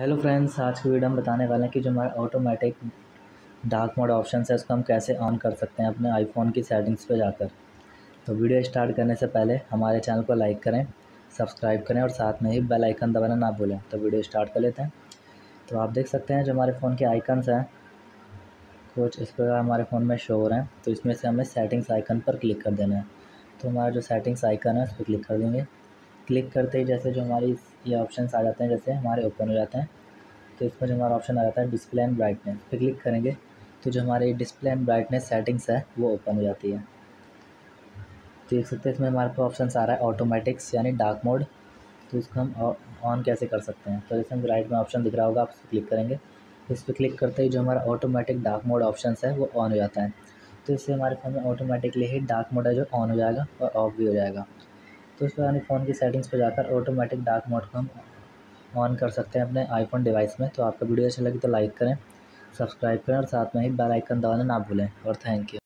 Hello friends आज की video हम बताने वाले हैं कि जो हमारा ऑटोमेटिक डार्क मोड ऑप्शन है, उसको हम कैसे ऑन कर सकते हैं अपने आईफोन की सेटिंग्स पे जाकर। तो वीडियो स्टार्ट करने से पहले हमारे चैनल को लाइक करें सब्सक्राइब करें और साथ में ही बेल आइकन दबाना ना भूलें। तो वीडियो स्टार्ट कर लेते हैं। तो आप देख सकते हैं जो हमारे फ़ोन के आइकन्स हैं, कुछ इस प्रकार हमारे फ़ोन में शो हो रहे हैं। तो इसमें से हमें सेटिंग्स आइकन पर क्लिक कर देना है। तो हमारा जो सेटिंग्स आइकन है, उस पर क्लिक कर देंगे। क्लिक करते ही जैसे जो हमारी ये ऑप्शन आ जाते हैं, जैसे हमारे ओपन हो जाते हैं तो इसमें जो हमारा ऑप्शन आ जाता है डिस्प्ले एंड ब्राइटनेस पे क्लिक करेंगे तो जो हमारे डिस्प्ले एंड ब्राइटनेस सेटिंग्स है, वो ओपन हो जाती है। तो देख सकते हैं, इसमें हमारे पास ऑप्शन आ रहा है ऑटोमेटिक्स यानी डार्क मोड तो इसको हम ऑन कैसे कर सकते हैं? तो जैसे हम राइट में ऑप्शन दिख रहा होगा, आप क्लिक करेंगे। इस पर क्लिक करते ही जो हमारा ऑटोमेटिक डार्क मोड ऑप्शन है, वो ऑन हो जाता है। तो इससे हमारे फ़ोन में ऑटोमेटिकली ही डार्क मोड है जो ऑन हो जाएगा और ऑफ़ भी हो जाएगा। तो इस पर फ़ोन की सेटिंग्स पर जाकर ऑटोमेटिक डार्क मोड को हम ऑन कर सकते हैं अपने आईफोन डिवाइस में। तो आपका वीडियो अच्छा लगे तो लाइक करें सब्सक्राइब करें और साथ में ही बेल आइकन दबाना ना भूलें। और थैंक यू